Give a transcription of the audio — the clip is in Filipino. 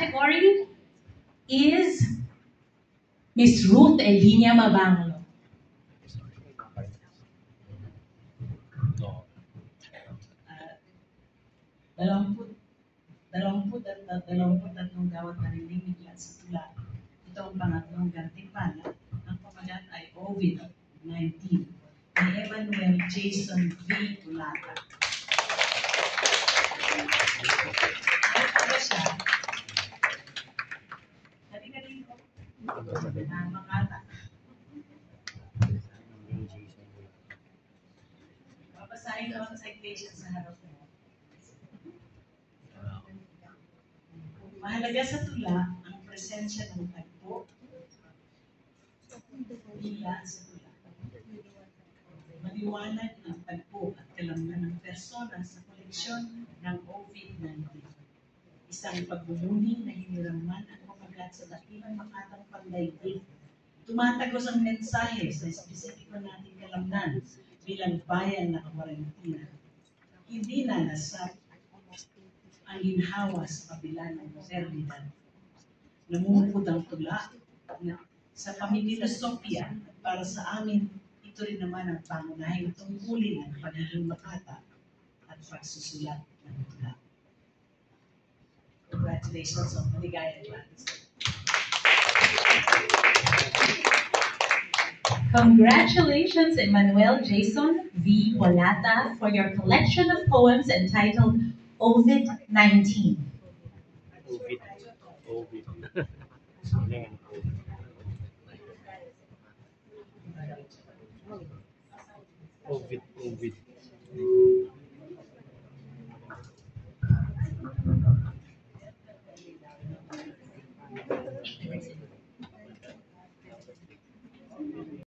category is Miss Ruth Elinia Mabanglo. Dalawamput, dalawamput at dalawamput tatlong gawat na nilimiglan sa tula. Ito ang pangatlong gantimpala. Ang pamagat ay COVID-19 ni Emmanuel Jason V. Tulata. Ah. Babasahin ko ang citation sa harap. Mahalaga sa tula ang presensya ng tagpo, bila sa tula. Maliwanag ang tagpo at kalamnan ng persona sa koleksyon ng COVID-19. Isang pagbumuni na hiniraman ang pamagat sa dakilang makatang pandaigdig. Tumatagos ang mensahe sa espesipiko nating kalamnan bilang bayan na kamarantina. Hindi na nasa ang ginhawa sa kabila ng modernidad. Namumukod ang tula na sa pamilosopya at para sa amin, ito rin naman ang pangunahing tungkulin ng pagiging makata at pagsusulat ng tula. Congratulations on maligayang plans. Congratulations, Emmanuel Jason V. Walata, for your collection of poems entitled Ovid-19. Ovid. Ovid. Yan. Ovid.